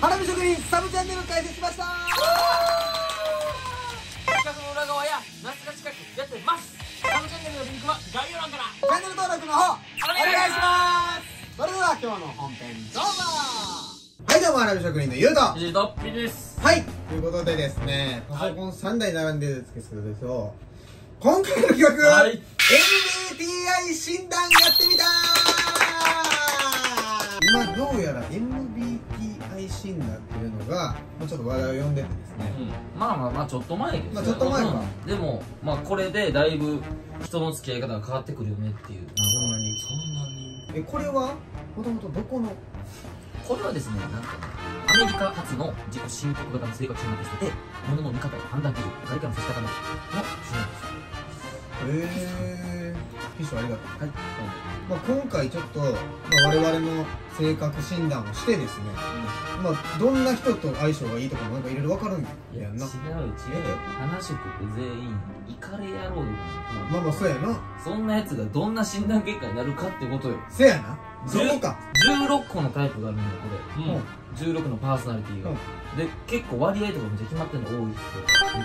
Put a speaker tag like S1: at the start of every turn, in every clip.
S1: 花火職人サブチャンネル開設しました。
S2: 企画の裏側や夏が近くやってます。このチャンネルのリンクは概要欄から。
S1: チャンネル登録の方お願いします。それでは今日の本編どうぞ。はいどうも花火職人のゆうと。は
S2: 藤井と。ピーです
S1: いということでですねパソコン3台並んでるんですけどですよ今回の企画、
S2: はい
S1: が、まあ、ちょっと話題を呼んでてですね、
S2: まあまあまあちょっと前ですよ。
S1: まあちょっと前か。
S2: うん。でもまあこれでだいぶ人の付き合い方が変わってくるよねっていう。
S1: そんなに。
S2: そんなに。
S1: えこれは？もともとどこの？
S2: これはですねなんかねアメリカ初の自己申告型の性格診断テストで物の見方や判断基準外からの接し方などの診断です。
S1: へえー、秘書ありがとう、
S2: はい。
S1: まあ、今回ちょっと、まあ、我々の性格診断をしてですね、まあ、どんな人と相性がいいとかもなんかいろいろ分かるん
S2: いや違う違う。
S1: やんな
S2: 花色って全員イカレ野郎で
S1: まあまあそうやな。
S2: そんなやつがどんな診断結果になるかってことよ。
S1: せやな。そこか。
S2: 16個のタイプがあるのよこれ、
S1: うん
S2: 16のパーソナリティが、
S1: うん。
S2: で結構割合とかめっちゃ決まってるの多い人めっ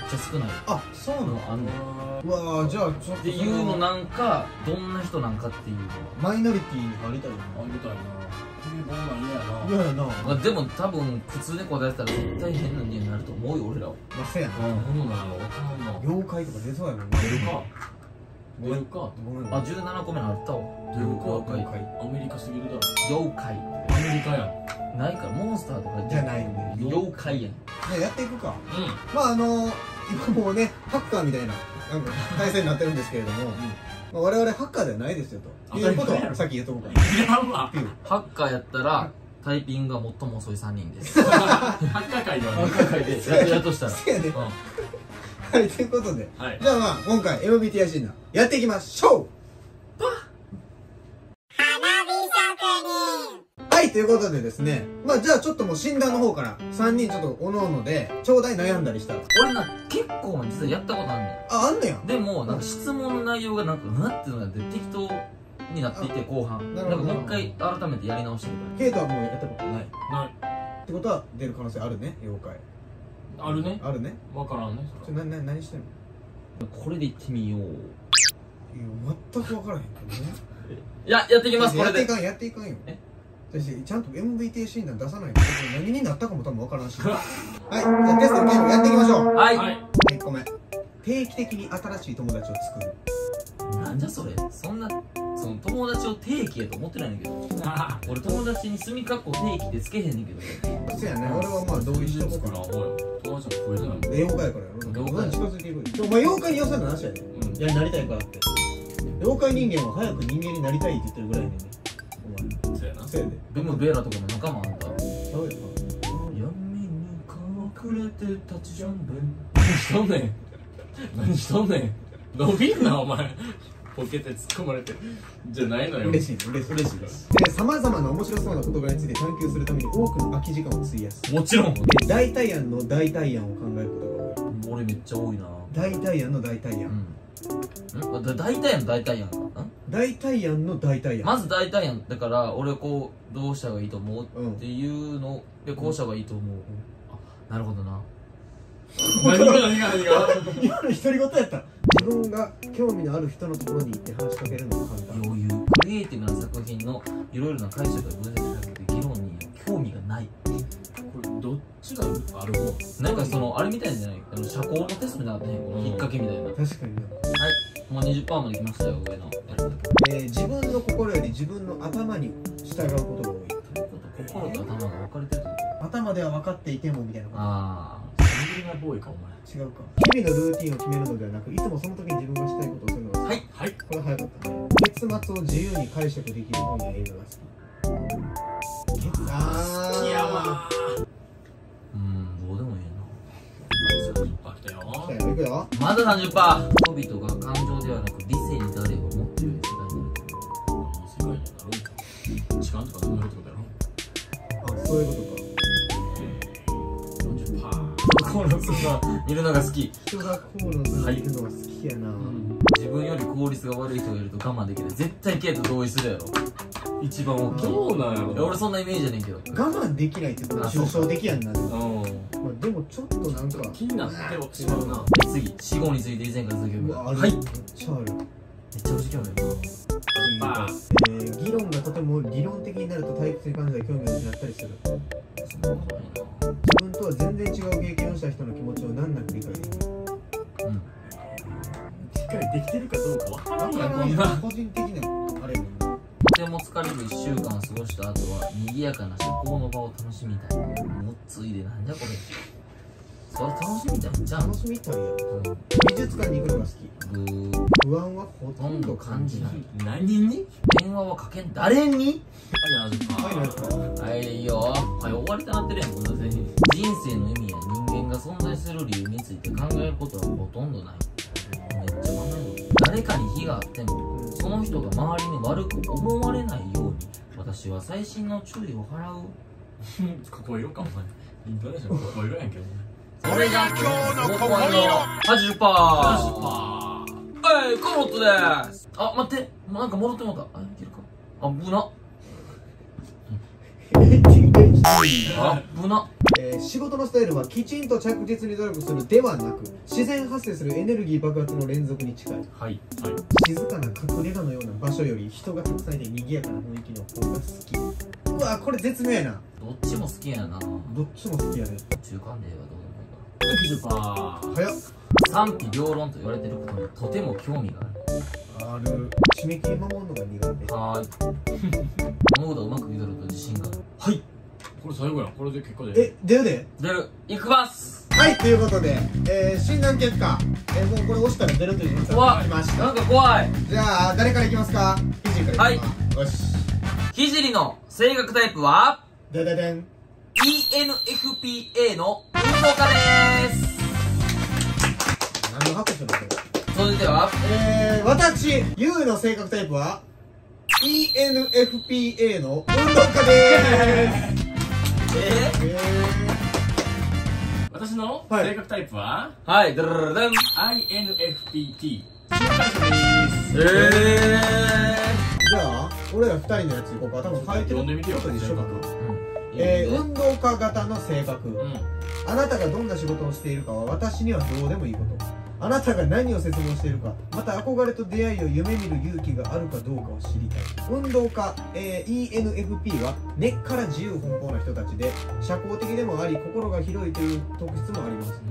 S2: ちゃ少ない。
S1: あそうなの？
S2: のあんねん。
S1: うわーじゃあちょっと。
S2: っていうのなんかどんな人なんかっていう。の
S1: マイノリティに入りたいよ
S3: あみたいな。えこんな。ん嫌やな
S2: でも多分普通で答えてたら絶対変な人間になると思うよ俺らは。
S1: まあせやな。
S3: うなのわかんな
S1: 妖怪とか出そうやもんね。
S3: 出るか。出るか。
S1: ごめん
S2: あ17個目のあったわ。
S3: 出るか。
S2: 妖怪。
S3: アメリカすぎるだろ。
S2: 妖怪。
S3: アメリカや。ん
S2: ないからモンスターとか
S1: じゃない。んで
S2: 妖怪やん。
S1: じゃあやっていくか。
S3: う
S1: まああの今もうねハッカーみたいななんか 体制になってるんですけれども、まあ、我々ハッカーではないですよと。いうことはさっき言っとこうか。
S2: ハッカーやったらタイピングが最も遅い3人です。
S3: ハッカー界ではね。
S2: ハッカー界で。やっとしたら。
S1: せやね
S2: うん。
S1: はいということで。
S3: はい。
S1: じゃあまあ今回 MBTI 診断やっていきましょう。はいということでですねまあじゃあちょっともう診断の方から3人ちょっとおのおのでちょうだい悩んだりしたら。
S2: 俺な結構実はやったことあんね
S1: ああんねや。
S2: んでもなんか質問の内容がなんかなっていうのが適当になっていて後半。
S1: なるほど
S2: なんかもう一回改めてやり直してるか
S1: ケイトはもうやったことない。
S3: ない。
S1: ってことは出る可能性あるね妖怪。
S3: あるね。
S1: あるね。
S3: わからんね
S1: ちょなな何してんの？
S2: らこれでいってみよう。
S1: いや全く分からへんけどね。
S2: い ややっていきますこれで。
S1: やっていかんやっていかんよ。
S2: え？
S1: 私ちゃんと MBT 診断出さないと何になったかも多分分からんし。はいじゃあテスト受けるやっていきましょう。
S2: はい、
S3: はい。
S1: 1個目定期的に新しい友達を作る。
S2: なんじゃそれ。そんなその友達を定期やと思ってないんだけど。
S3: あ
S2: 俺友達に住みかっこ定期でつけへんねんけど。
S1: そうやね俺はまあ同意しとこうか。な
S3: おい友達も増えてないもん
S1: で妖怪やからやろ。
S2: 妖怪。
S1: 近づいていくよお前妖怪に寄せるのなしやで
S3: うん。
S1: いやなりたいからって。妖怪人間は早く人間になりたいって言ってるぐらいやねお
S3: そうやな。
S1: 前そうやで。
S2: ベムベーラとかの仲間あんた
S1: そうや
S2: 闇に隠れて立ちジャンベ何しとんねん。何しとんねん。
S3: 伸びんなお前。ボケて突っ込まれて。じゃないのよ。
S1: 嬉しいね嬉しい。
S2: 嬉しいです
S1: でさまざまな面白そうな言葉について探求するために多くの空き時間を費やす。
S2: もちろん。
S1: で代替案の代替案を考えることが多い。
S2: 俺めっちゃ多いな。
S1: 代替案の代替案、
S2: うんん？だ大体やん大体やんか。ん？
S1: 代替案の代替案
S2: まず大体やん。だから俺こうどうしたらいいと思う？
S1: うん
S2: っていうのでこうした方がいいと思う、あなるほどな。
S3: 何が何が？何が
S1: 今の独り言やった自分が興味のある人のところに行って話しかけるのが？簡単
S2: 余裕クリエイティブな作品のいろいろな解釈や分析じゃなくて議論
S3: どっちがある。方
S2: なんかそのあれみたいじゃない？あの社交のテストみたいになってへん？この引っ掛けみたいな、はい。
S1: 確かにな、
S2: もう20%まで来ましたよ上の。
S1: えー自分の心より自分の頭に従うことが多い。
S2: ということ心と頭が分かれてるってこと？
S1: 頭では分かっていてもみたいなこ
S2: あ
S3: シングルなボーイかお前。
S1: と違うか。日々のルーティンを決めるのではなくいつもその時に自分がしたいことをするのが
S2: はい
S3: はい。
S1: これ早かったね。結末を自由に解釈できる本や映画が好きー
S3: あ来たよ。
S1: 来たよいくよ。
S2: なまだ30%人々が感情ではな。く理性に誰を持っている世界になる
S3: いい世界になる時間とかなくなるってことやろ。
S1: あそういうことか
S3: 40%
S2: コーラスが。見るのが好き
S1: 人がコーラス見るのが好きやな、
S2: 自分より効率が悪い人がいると我慢できない。絶対ケイと同意するやろ。一番大きい。
S3: どうなんやろ。
S2: 俺そんなイメージやねんけど。
S1: 我慢できないって言うと
S2: あそう
S1: 抽象的やんな、ま
S3: うん
S1: あ、でもちょっとなんか。
S3: 気になってしまうな。
S2: 次死後について以前から続ける。
S1: うわある
S2: はい。めっ
S1: めっちゃある。
S2: ちゃ不思議なの
S3: バ
S1: えー議論がとても理論的になると退屈に感じたり興味を失ったりする。
S2: そんなことない
S1: 自分とは全然違う経験をした人の気持ちを難なく理解できる。
S2: なうん。
S3: 理解できてるかどうかわからんや
S1: なん
S3: ん
S1: か個人的な
S2: ても疲れる1週間過ごした後は賑やかな社交の場を楽しみたいもっついでなんじゃこれそれ楽しみたいじゃん
S1: 楽しみたいや
S2: うん
S1: 美術館に行くのが好き。
S2: ブー
S1: 不安はほとんど感じない
S3: 何に
S2: 電話はかけん誰に
S1: はいなんですか
S2: はいいよ。はい終わりたなってるやん。こんな人生の意味や人間が存在する理由について考えることはほとんどない。めっちゃ誰かに非があってもその人が周りに悪く思われないように私は細心の注意を払う。
S3: ここ色かお前。イントネーションここ色やんけど
S2: それが今日のここの80%
S3: パ
S2: はいコロットです。あ待って。もうなんか戻ってもうた。あいけるか。あぶな。あ ぶな。
S1: えー仕事のスタイルはきちんと着実に努力するではなく自然発生するエネルギー爆発の連続に近い。
S2: はい。
S3: はい。
S1: 静かな隠れ家のような場所より人がたくさんいて賑やかな雰囲気の方が好き。うわこれ絶妙やな。
S2: どっちも好きやな。
S1: どっちも好きやね
S2: 中間ではどうでもいいか。
S3: 90%
S1: 早っ。
S2: ら賛否両論と言われてることにとても興味がある。
S1: ある。締め切り守るのが苦手。
S2: はーい。物事をうまくいどると自信がある。はい
S3: これ最後やん。これで結果で
S1: え出る？で
S2: 出る。いきます
S1: はいということで、えー診断結果、えーもうこれ押したら出るということ
S2: 怖い。
S1: が来ました。
S2: なんか怖い。
S1: じゃあ誰からいきますか？ひじりからいきます。かよし。
S2: ひじりの性格タイプは？
S1: でででん。
S2: ENFPA の運動家です。
S1: 何の拍手なんだよ
S2: それでは？
S1: えー、私 YOU の性格タイプは？ENFPA の運動家でーす。
S2: え
S1: え
S3: 私の
S1: はい。
S3: 性格タイプは？
S2: ー、はい。ドゥルルルルン
S3: INFPT 週会社です
S2: え
S1: ー、じゃあ俺ら二人のやついこうか。多分書いてる
S3: 読んでみてよ
S1: こと一緒かな。えー、運動家型の性格、
S3: うん。
S1: あなたがどんな仕事をしているかは私にはどうでもいいことあなたが何を説明しているかまた憧れと出会いを夢見る勇気があるかどうかを知りたい。運動家、えー ENFP は根っから自由奔放な人たちで社交的でもあり心が広いという特質もあります。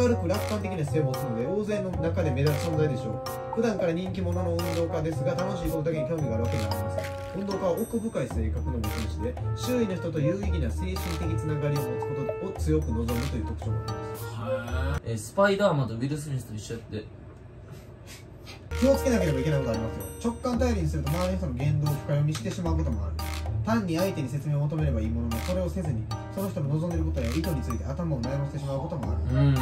S1: 明るく楽観的な姿勢を持つので大勢の中で目立つ存在でしょう。普段から人気者の運動家ですが楽しいことだけに興味があるわけではありません。運動家は奥深い性格の持ち主で周囲の人と有意義な精神的つながりを持つことを強く望むという特徴があります。
S3: は
S2: えースパイダーマンとウィル・スミスと一緒やって。
S1: 気をつけなければいけないことがありますよ。直感頼りにすると周りの人の言動を深読みしてしまうこともある。単に相手に説明を求めればいいもののそれをせずにその人の望んでいることや意図について頭を悩ませてしまうこともある。
S2: うん。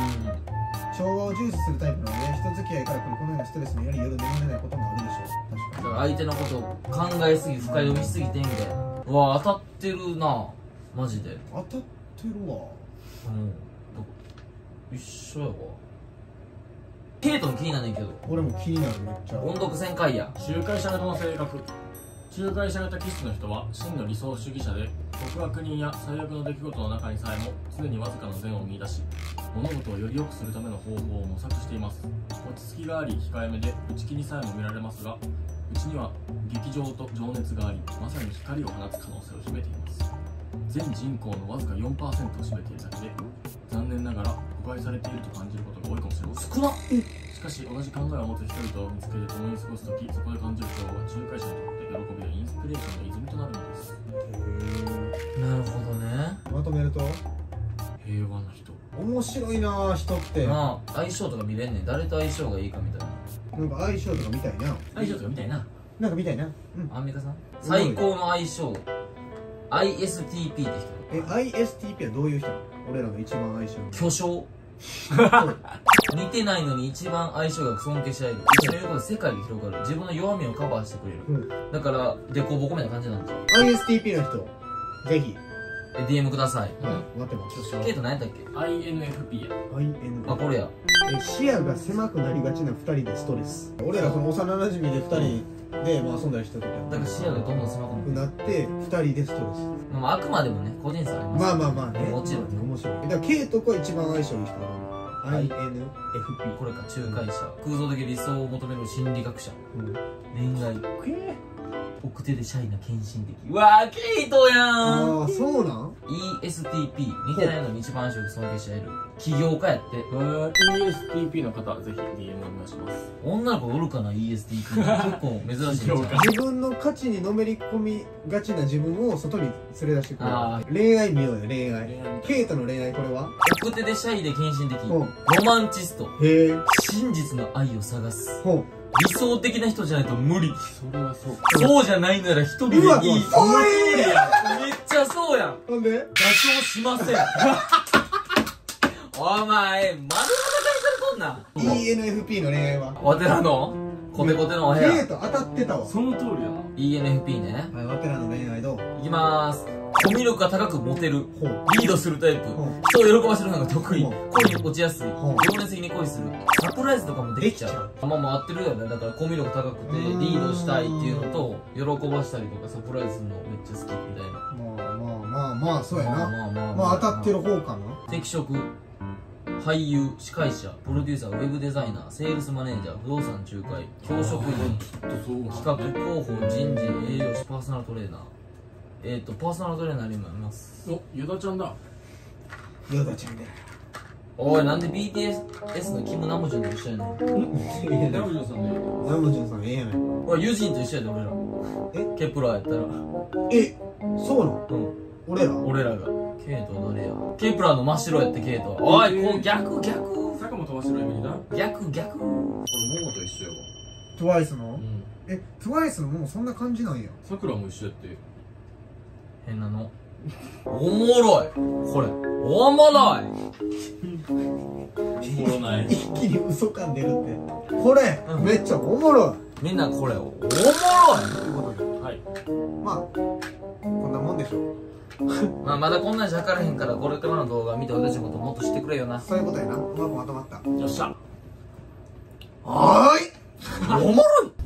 S1: 調和を重視するタイプなので人付き合いから来るこのようなストレスにより夜眠れないこともあるでしょう
S2: だから相手のことを考えすぎ深読みしすぎてみたいな。うわ当たってるな。マジで。
S1: に当たってるわ。
S2: うん一緒やわ。ケイトン気になんねんけど。
S1: 俺も気になるめっちゃ。
S2: 音読旋回や。
S3: い仲介者型の性格。仲介者型気質の人は真の理想主義者で極悪人や最悪の出来事の中にさえも常にわずかな善を見出し物事をより良くするための方法を模索しています。落ち着きがあり控えめで内気にさえも見られますが内には劇場と情熱がありまさに光を放つ可能性を秘めています。全人口のわずか4%を占めているだけで残念ながら誤解されていると感じることが多いかもしれません。
S2: 少な
S3: しかし同じ考えを持つ人々を見つけて共に過ごすときそこで感じる情報が仲介者にとって喜びやインスピレーションの泉となるのです。
S1: へ
S2: なるほどね。
S1: ーまとめると
S3: 平和な人。
S1: 面白いな人って。な
S2: なあ相性とか見れんねん。誰と相性がいいかみたいなん
S1: か相性とか見たいな。
S3: 相性とかみたいな。
S1: なんか見たいな。うん。
S2: アンミカさん？最高の相性。ISTP って
S1: え ISTP はどういう人？なの俺らの一番相性。
S2: 人巨匠。似てないのに一番相性が尊敬し合える一緒にいることで世界が広がる。自分の弱みをカバーしてくれる、
S1: うん。
S2: だからデコボコみたいな感じなんですよ。
S1: ISTP の人。ぜひ。
S2: え DM ください。
S1: 待ってます
S2: ケイト何やったっけ
S3: ？INFP や。
S1: IN
S2: あこれや。
S1: え視野が狭くなりがちな2人でストレス。俺らその幼馴染で2人で、まあ、遊んだりした時
S2: だから視野がどんどん狭くな
S1: って2人でストレス。
S2: まああくまでもね個人差あります。
S1: まあまあまあね。
S2: もちろん
S1: 面白い。だからケイトが一番相性いい人だ INFP
S2: これか仲介者。空想的理想を求める心理学者。
S1: うん。
S2: 恋愛奥手でシャイな献身的。うわーケイトやん。
S1: ああそうなん
S2: ？ESTP 似てないのに一番よく尊敬し合える。起業家やって。
S3: えー ESTP の方ぜひ DM お願いします。
S2: 女の子おるかな ESTP 結構珍しいんじゃん
S1: 自分の価値にのめり込みがちな自分を外に連れ出してくれる。
S2: あ
S1: 恋愛見ようよ恋愛。ケイトの恋愛これは？
S2: 奥手でシャイで献身的。
S1: うん。
S2: ロマンチスト。
S1: へえ
S2: 真実の愛を探す。
S1: ほ
S2: 理想的な人じゃないと無理
S3: それはそう
S2: そうじゃないなら一人でいい。
S1: うわ
S2: めっちゃそうやん。
S1: うなんで？
S2: 妥協しません。お前、丸裸にされとんな。
S1: ENFP の恋愛は？
S2: お寺の？コテコテのお部
S1: ケ
S2: 屋。
S1: イト当たってたわ
S3: その通りや
S2: ENFP ね。
S1: はいワテラの恋愛どう？
S2: いきまーす。コミュ力が高くモテる。リードするタイプ。人を喜ばせるのが得意。恋に落ちやすい。情熱的に恋する。サプライズとかもできちゃう。まあまあ合ってるよね。だからコミュ力高くてリードしたいっていうのと、喜ばしたりとかサプライズのめっちゃ好きみたいな。
S1: まあまあまあまあそうやな
S2: まあまあまあ
S1: まあ当たってる方かな
S2: 適職俳優司会者プロデューサーウェブデザイナーセールスマネージャー不動産仲介教職員企画広報人事栄養士パーソナルトレーナーえっ、ー、とパーソナルトレーナーにもあります。
S3: おユダちゃんだ。
S1: ヨダちゃんで
S2: おいなんで BTS のキム・ナムジュンと一緒やねん。
S3: ダブルさんで
S1: ナムジュンさんええやん。
S2: 俺ユジンと一緒やで俺ら。
S1: え？
S2: ケプラーやったら。
S1: えそうなの？
S2: うん。
S1: 俺ら？
S2: 俺らが。ケイト誰やケプラーの真っ白やってケイトおいこう逆逆。
S3: 坂本真白い右だ
S2: 逆逆。
S3: 俺モモと一緒やわ。
S1: TWICE の？
S2: うん。
S1: え TWICE のもうそんな感じなんや。
S3: さくらも一緒やって
S2: 変なの。おもろい。これおもろい。
S3: おもろない。
S1: 一気に嘘感出るって。これ、
S2: うん。
S1: めっちゃおもろい。
S2: みんなこれおもろい。
S1: ということで
S3: はい。
S1: まあこんなもんでしょ。
S2: まあ、まだこんなんじゃ分からへんからこれからの動画見て私のこともっと知ってくれよな。
S1: そういうことやな。うまくまとまった。
S3: よっしゃ。
S1: はーい。
S2: おもろい